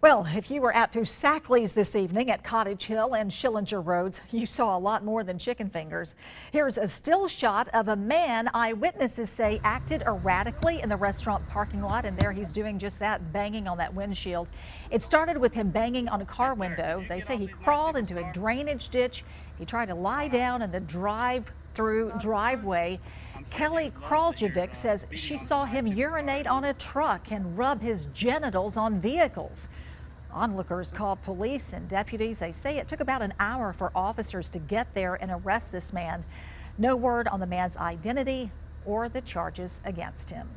Well, if you were at Foosackley's this evening at Cottage Hill and Schillinger Roads, you saw a lot more than chicken fingers. Here's a still shot of a man eyewitnesses say acted erratically in the restaurant parking lot, and there he's doing just that, banging on that windshield. It started with him banging on a car window. They say he crawled into a drainage ditch. He tried to lie down in the drive-through driveway. Kelly Kraljevic says she saw him urinate on a truck and rub his genitals on vehicles. Onlookers called police and deputies. They say it took about an hour for officers to get there and arrest this man. No word on the man's identity or the charges against him.